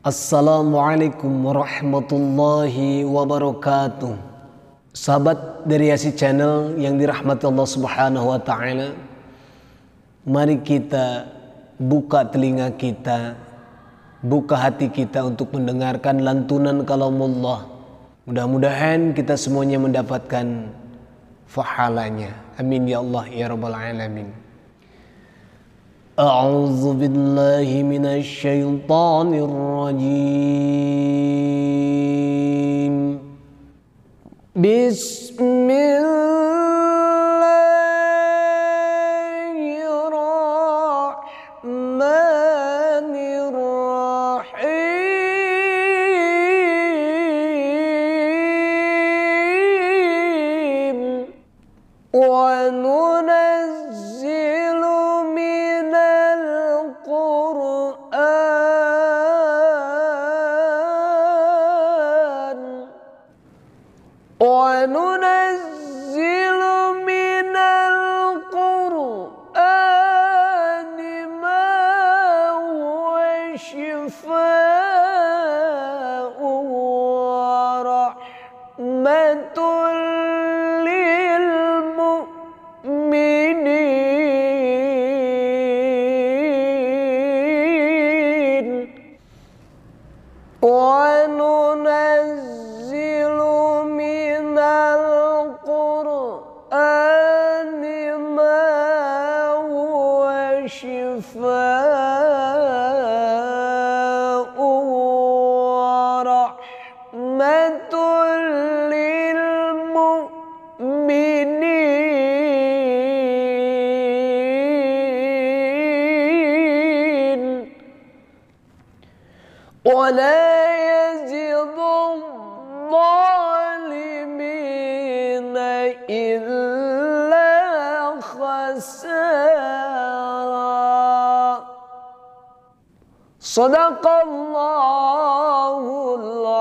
Assalamualaikum warahmatullahi wabarakatuh. Sahabat dari Yasi Channel yang dirahmati Allah Subhanahu wa taala. Mari kita buka telinga kita, buka hati kita untuk mendengarkan lantunan kalamullah. Mudah-mudahan kita semuanya mendapatkan fahalanya. Amin ya Allah ya rabbal alamin. أعوذ بالله من الشيطان الرجيم. بسم الله الرحمن الرحيم. وننزل من وننزل شفاء ورحمة للمؤمنين. ولا الظالمين إلا خسارا صدق الله العظيم.